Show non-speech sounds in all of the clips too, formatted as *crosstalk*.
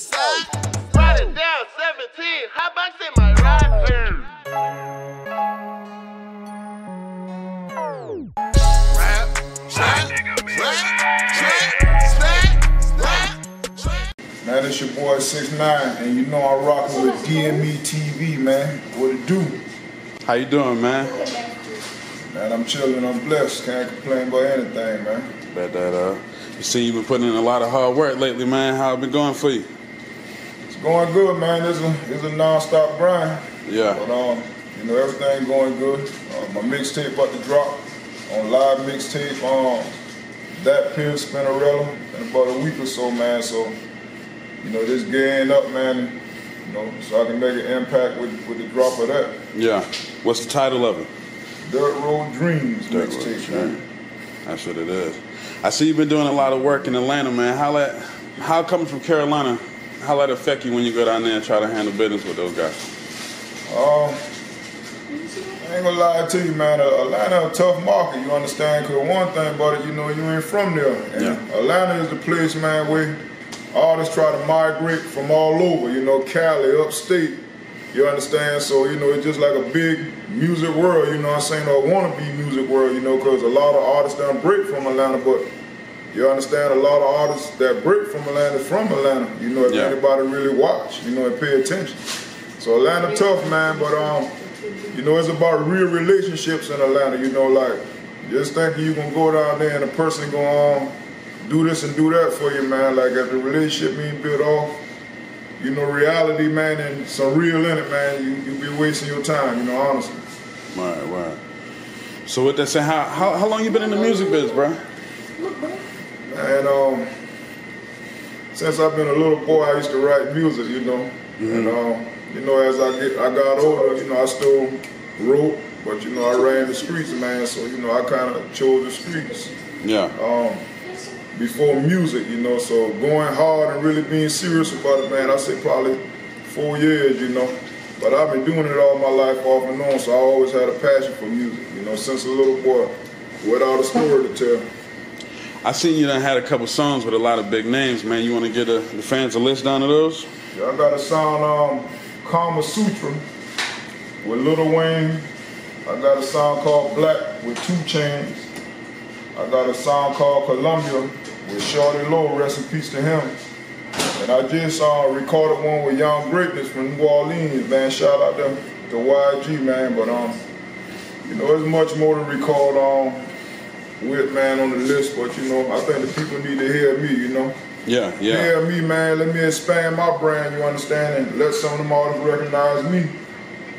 side. Ride it down 17, hot box in my ride. Rap, trap, rap, trap, snap, snap, trap. Man, it's your boy 6 9 and you know I'm rocking with DME TV, man. What it do? How you doing, man? Man, I'm chilling, I'm blessed. Can't complain about anything, man. Bet that uh, you see you've been putting in a lot of hard work lately, man. How it been going for you? Going good, man. It's a, it's a non-stop grind. Yeah. But, um, you know, everything going good. Uh, my mixtape about to drop on live mixtape. Um, that Pill Spinnerella in about a week or so, man. So, you know, just getting up, man. You know, so I can make an impact with, with the drop of that. Yeah. What's the title of it? Dirt Road Dreams Dirt Road mixtape, Dreams. man. That's what it is. I see you've been doing a lot of work in Atlanta, man. How that, how coming from Carolina, how that affect you when you go down there and try to handle business with those guys? Um, I ain't gonna lie to you, man. Atlanta a tough market, you understand? Cause one thing about it, you know, you ain't from there. And Yeah. Atlanta is the place, man, where artists try to migrate from all over. You know, Cali, upstate. You understand? So you know, it's just like a big music world. You know what I'm saying? Or wanna be music world. You know, cause a lot of artists don't break from Atlanta, but you understand? A lot of artists that break from Atlanta from Atlanta. You know, if Yeah. anybody really watch, you know, and pay attention. So Atlanta tough, man, but um, you know, it's about real relationships in Atlanta. You know, like just thinking you gonna go down there and a person gonna um, do this and do that for you, man. Like if the relationship ain't built off, you know, reality, man, and some real in it, man, you you be wasting your time. You know, honestly. Right, right. So with that said, how, how how long you been in the music biz, bro? And um, since I've been a little boy, I used to write music, you know. And um, you know, as I get, I got older, you know, I still wrote, but you know, I ran the streets, man. So you know, I kind of chose the streets Yeah. um, before music, you know. So going hard and really being serious about it, man. I say probably four years, you know. But I've been doing it all my life off and on, so I always had a passion for music, you know, since a little boy, without a story to tell. I seen you done had a couple songs with a lot of big names, man. You want to get a, the fans a list down of those? Yeah, I got a song, um, Kama Sutra with Lil Wayne. I got a song called Black with 2 Chainz. I got a song called Columbia with Shawty Lo, rest in peace to him. And I just uh, recorded one with Young Greatness from New Orleans, man. Shout out to, to YG, man. But um, you know, there's much more to record um, with, man, on the list. But you know, I think the people need to hear me, you know. Yeah, yeah. Yeah, me, man. Let me expand my brand, you understand, and let some of them artists recognize me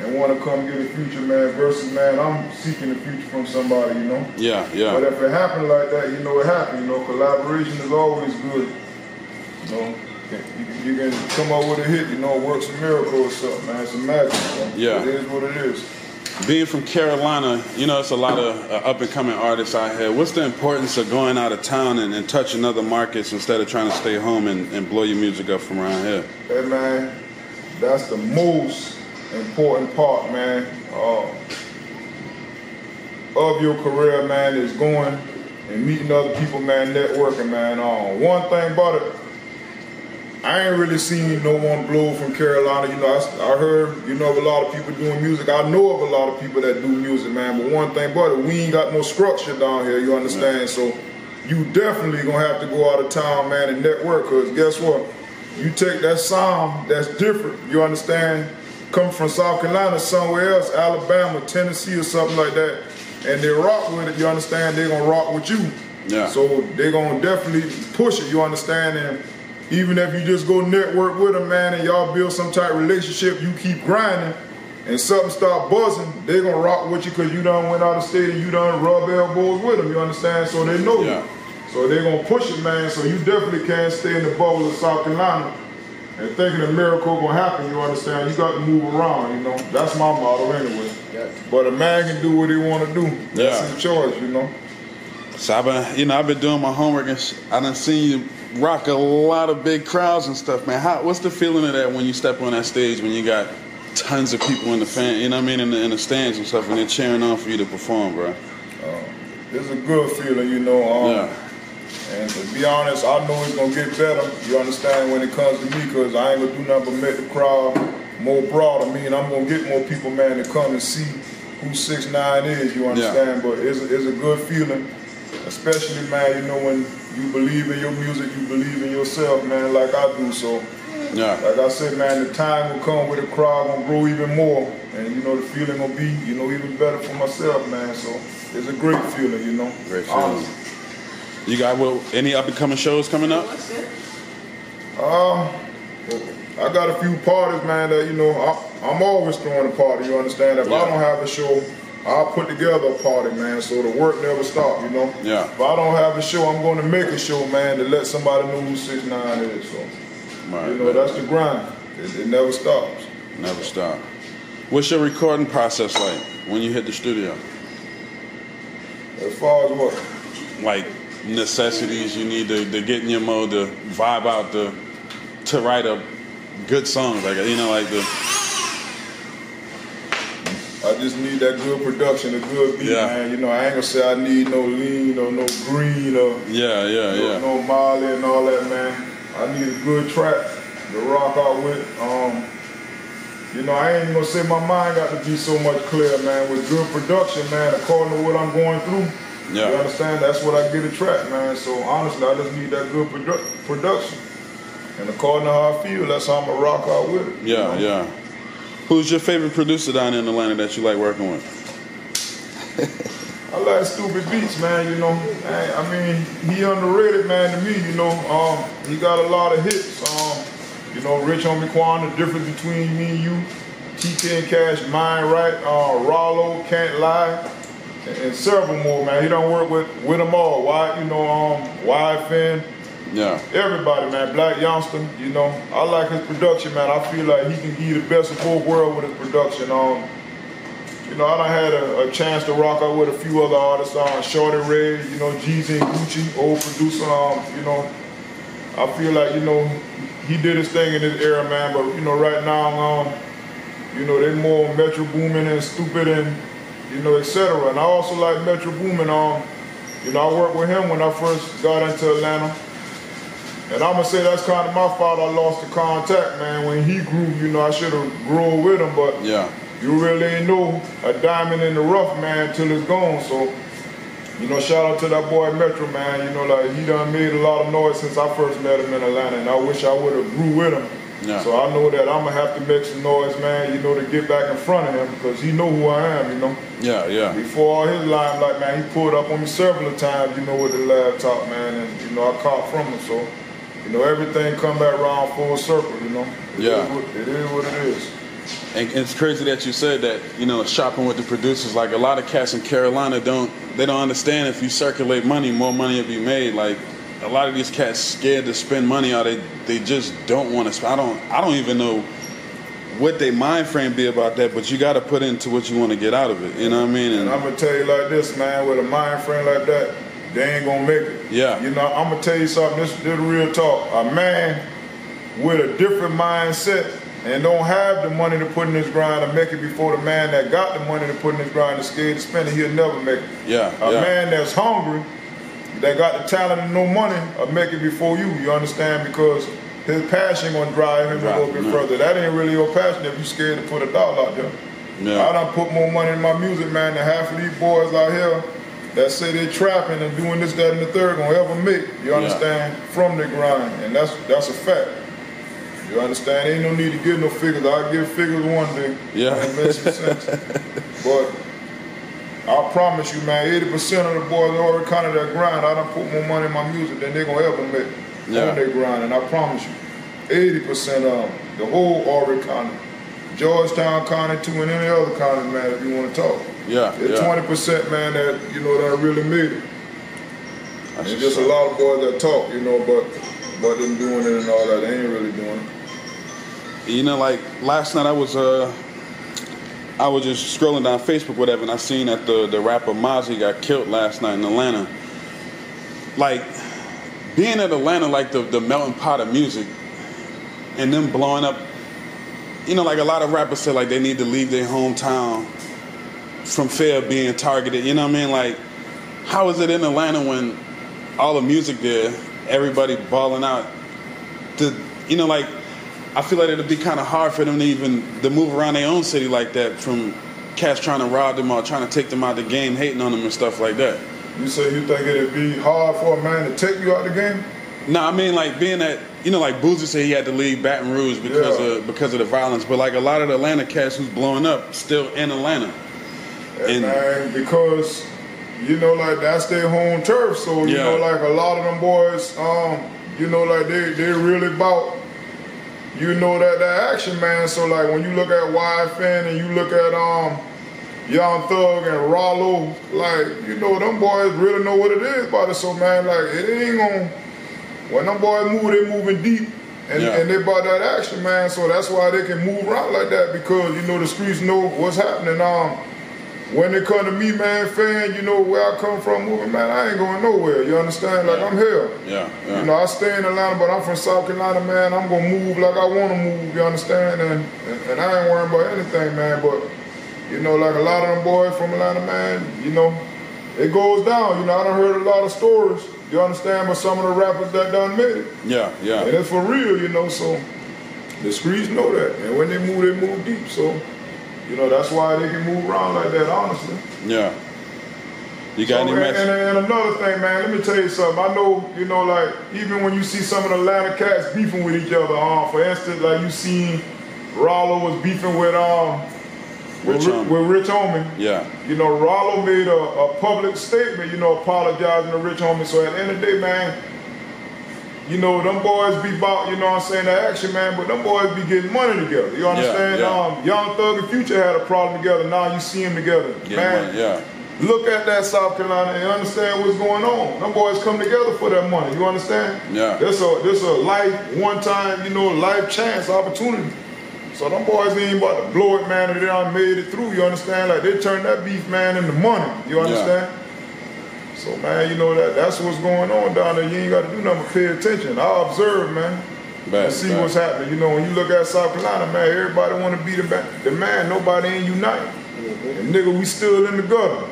and want to come get a future, man. Versus, man, I'm seeking a future from somebody, you know. Yeah, yeah. But if it happened like that, you know it happened. You know, collaboration is always good. You know, you can, you can come up with a hit, you know, it works some miracle or something, man. It's a magic. Man. Yeah. It is what it is. Being from Carolina, you know, it's a lot of uh, up and coming artists out here. What's the importance of going out of town and, and touching other markets instead of trying to stay home and, and blow your music up from around here? Hey man, that's the most important part, man, uh, of your career, man, is going and meeting other people, man, networking, man. Um, one thing about it, I ain't really seen no one blow from Carolina. You know, I, I heard, you know, of a lot of people doing music. I know of a lot of people that do music, man. But one thing it, we ain't got no structure down here. You understand? So you definitely gonna have to go out of town, man, and network. Cause guess what? You take that sound that's different. You understand? Coming from South Carolina, somewhere else, Alabama, Tennessee, or something like that, and they rock with it. You understand? They're gonna rock with you. Yeah. So they're gonna definitely push it. You understand? And even if you just go network with them, man, and y'all build some type of relationship, you keep grinding, and something start buzzing, they gonna rock with you because you done went out of state and you done rub elbows with them. You understand? So they know Yeah. you. So they gonna push it, man. So you definitely can't stay in the bubble of South Carolina and thinking a miracle gonna happen. You understand? You got to move around. You know, that's my motto anyway. But a man can do what he want to do. That's his choice. You know. So I've been, you know, I've been doing my homework and sh- I done seen you rock a lot of big crowds and stuff, man. How, what's the feeling of that when you step on that stage when you got tons of people in the fan, you know what I mean, in the, in the stands and stuff, and they're cheering on for you to perform, bro? It's a good feeling, you know. Um, Yeah. And to be honest, I know it's gonna get better. You understand when it comes to me, cause I ain't gonna do nothing but make the crowd more broad. I mean, I'm gonna get more people, man, to come and see who six nine is. You understand? Yeah. But it's a, it's a good feeling, especially, man. You know when you believe in your music, you believe in yourself, man, like I do. So, Yeah. like I said, man, the time will come where the crowd gonna grow even more, and you know the feeling gonna be, you know, even better for myself, man. So it's a great feeling, you know. Great feeling. Honestly. You got well, any up and coming shows coming up? Um, I got a few parties, man. That you know, I, I'm always throwing a party. You understand? If Yeah. I don't have a show, I'll put together a party, man. So the work never stops, You know. Yeah. If I don't have a show, I'm going to make a show, man, to let somebody know who Six Nine is. So Right. you know, that's the grind. It, it never stops. Never stop. What's your recording process like when you hit the studio? As far as what? Like necessities you need to, to get in your mode to vibe out the to write a good song like you know like the I just need that good production, a good beat, Yeah. man. You know, I ain't gonna say I need no lean or no green or yeah yeah no, yeah no Molly and all that, man. I need a good track to rock out with. Um, you know, I ain't gonna say my mind got to be so much clear, man. With good production, man, according to what I'm going through. Yeah. You understand? That's what I get a track, man. So honestly, I just need that good produ- production. And according to how I feel, that's how I'm gonna rock out with it. you yeah know? yeah. Who's your favorite producer down in Atlanta that you like working with? I like stupid beats, man. You know, I, I mean, he underrated, man. To me, you know, um, he got a lot of hits. Um, you know, Rich Homie Quan, the difference between me and you, TK and Cash, Mind Right, uh, Rollo, Can't Lie, and, and several more, man. He don't work with with them all. Why, you know, um, Wide Fin, Yeah everybody, man. Black Youngsta, you know, I like his production, man. I feel like he can give the best of both worlds with his production. Um, you know, I done had a, a chance to rock out with a few other artists, uh, Shawty Redd, you know, Jeezy and Gucci, old producer. Um, you know, I feel like you know he did his thing in his era, man. But you know, right now, um, you know, they more Metro Boomin and Stupid and you know, etc. And I also like Metro Boomin. Um, you know, I worked with him when I first got into Atlanta. And I'm gonna say that's kind of my fault. I lost the contact, man. When he grew, you know, I should have grown with him, but yeah you really ain't know a diamond in the rough, man, till it's gone. So, you know, shout out to that boy Metro, man. You know, like he done made a lot of noise since I first met him in Atlanta, and I wish I would have grew with him. Yeah. So I know that I'm gonna have to make some noise, man. You know, to get back in front of him because he know who I am. You know, yeah yeah before all his limelight, man, he pulled up on me several times. You know, with the laptop, man, and you know I caught from him. So, you know, everything come back around full circle. You know, It Yeah. is what- it is what it is. And it's crazy that you said that, you know, shopping with the producers, like a lot of cats in Carolina don't, they don't understand if you circulate money, more money will be made. Like a lot of these cats scared to spend money or they, they just don't want to spend. I don't, I don't even know what they mind frame be about that, but you got to put into what you want to get out of it. You know what I mean? And I'm gonna tell you like this, man, with a mind frame like that, they ain't gonna make it. Yeah. You know, I'm gonna tell you something, this, this real talk. A man with a different mindset and don't have the money to put in his grind to make it before the man that got the money to put in his grind is scared to spend it, he'll never make it. Yeah, A yeah. man that's hungry, that got the talent and no money, will make it before you. You understand? Because his passion gonna drive him Drive a little bit further. That ain't really your passion if you scared to put a dollar out there. Yeah. I done put more money in my music, man, than half of these boys out here that say they're trapping and doing this, that, and the third gonna ever make. You Yeah. understand? From the grind, and that's that's a fact. You understand? Ain't no need to get no figures. I'll get figures one day. Yeah. It makes some sense. *laughs* but I promise you, man, 80% of the boys are already kind of that grind. I done put more money in my music than they gonna ever make Yeah. on their grind. And I promise you, 80% of them, the whole Horry County, Georgetown County too, and any other county, man, if you want to talk. Yeah, It's yeah. 20%, man, that, you know, that really made it. That's There's just just a lot of boys that talk, you know, but but them doing it and all that, they ain't really doing it. You know, like last night I was uh I was just scrolling down Facebook, whatever, and I seen that the the rapper Mozzie got killed last night in Atlanta. Like being in Atlanta, like the the melting pot of music, and them blowing up. You know, like a lot of rappers say, like they need to leave their hometown from fear of being targeted. You know what I mean? Like, how is it in Atlanta when all the music there, everybody balling out. To you know, like I feel like it'd be kind of hard for them to even to move around their own city like that from cats trying to rob them or trying to take them out the game, hating on them and stuff like that. You say you think it'd be hard for a man to take you out the game? No, I mean like being that you know like Boosie said he had to leave Baton Rouge because Yeah. of because of the violence, but like a lot of the Atlanta cats who's blowing up still in Atlanta. And- man, because you know, like that's their home turf. So you Yeah. know, like a lot of them boys, um, you know, like they they really about you know that that action, man. So like when you look at YFN and you look at um Young Thug and Rollo, like you know them boys really know what it is about it. So man, like it ain't gonna when them boys move, they moving deep. And, Yeah. and they about that action, man. So that's why they can move around like that because you know the streets know what's happening. Um, when they come to me, man, fan, you know where I come from, moving, man, I ain't going nowhere. You understand? Like I'm here. Yeah, yeah. You know, I stay in Atlanta, but I'm from South Carolina, man. I'm gonna move like I wanna move. You understand? And and, and I ain't worrying about anything, man. But you know, like a lot of them boys from Atlanta, man, you know, it goes down. You know, I done heard a lot of stories. You understand? But some of the rappers that done made it. yeah, yeah. And it's for real, you know, so the streets know that. And when they move, they move deep. So, you know, that's why they can move around like that, honestly. Yeah. You got So, any and, message? and, and another thing, man, let me tell you something. I know, you know, like, even when you see some of the Atlanta cats beefing with each other, um, for instance, like you seen Rollo was beefing with um with Rich Ri- Homie. with Rich Homie. Yeah. You know, Rollo made a, a public statement, you know, apologizing to Rich Homie. So at the end of the day, man, you know, them boys be about, you know what I'm saying, the action, man, but them boys be getting money together. You understand? yeah. Um, Young Thug and Future had a problem together. Now you see them together. Man, money, yeah. look at that South Carolina and understand what's going on. Them boys come together for that money. You understand? Yeah. This a this a life, one time, you know, life chance opportunity. So them boys ain't about to blow it, man, they done made it through. You understand? Like they turned that beef, man, into money. You understand? So man, you know that that's what's going on down there. You ain't got to do nothing but pay attention. I observe, man. Bad, and see bad. what's happening. You know, when you look at South Carolina, man, everybody want to be the, the man. Nobody ain't unite. And nigga, we still in the gutter.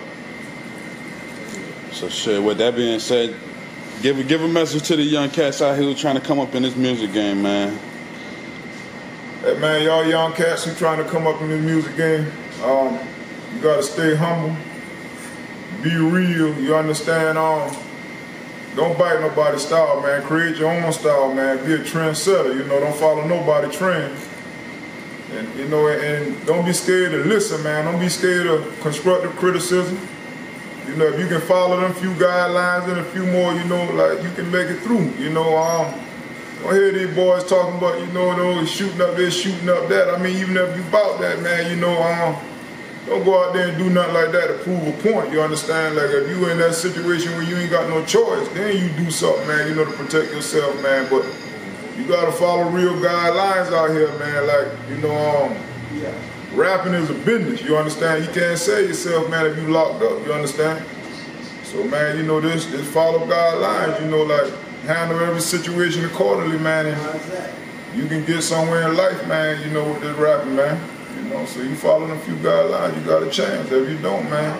So shit. With that being said, give a give a message to the young cats out here who trying to come up in this music game, man. Hey man, y'all young cats who trying to come up in this music game, um, you gotta stay humble, be real. You understand? Um, don't bite nobody's style, man. Create your own style, man. Be a trendsetter. You know, don't follow nobody trend. And you know, and don't be scared to listen, man. Don't be scared of constructive criticism. You know, if you can follow them few guidelines and a few more, you know, like you can make it through. You know, um, don't hear these boys talking about, you know, those shooting up this, shooting up that. I mean, even if you bout that, man, you know, um, don't go out there and do nothing like that to prove a point. You understand? Like if you in that situation where you ain't got no choice, then you do something, man, you know, to protect yourself, man. But you gotta follow real guidelines out here, man. Like, you know, um, rapping is a business. You understand? You can't sell yourself, man, if you locked up. You understand? So, man, you know this. Just follow guidelines. You know, like handle every situation accordingly, man. And you can get somewhere in life, man. You know, with this rapping, man. You know, so you follow a few guidelines, you got a chance. If you don't, man,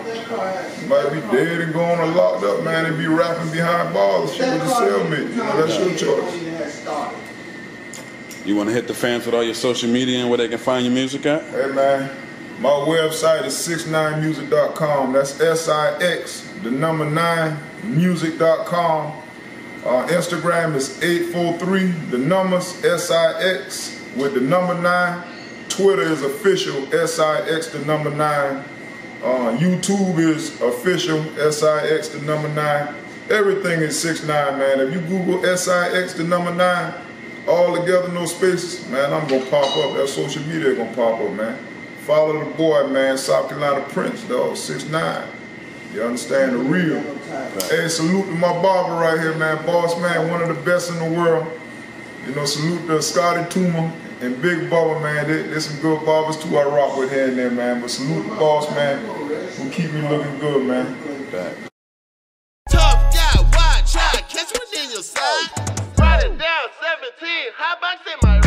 you might be dead and gone or locked up, man, and be rapping behind bars shit with the cellmate. You know, that's your choice. You want to hit the fans with all your social media and where they can find your music at? Hey man, my website is Six9music.com. That's S-I-X, the number nine, music.com. Uh, Instagram is 843, the numbers S-I-X with the number nine. Twitter is official, S-I-X, the number nine. Uh, YouTube is official, S-I-X, the number nine. Everything is six nine, man. If you Google S-I-X, the number nine, all together, no spaces, man, I'm gonna pop up. That social media gonna pop up, man. Follow the boy, man, South Carolina Prince, dog, six nine. You understand the real. Hey, salute to my barber right here, man. Boss man, one of the best in the world. You know, salute to Scotty Toomer and Big Bubba, man, there's some good barbers too I rock with here and there, man. But salute the boss, man, who keep me looking good, man. Back. Tough guy, watch out, catch what's in your side. Riding down 17, High box in my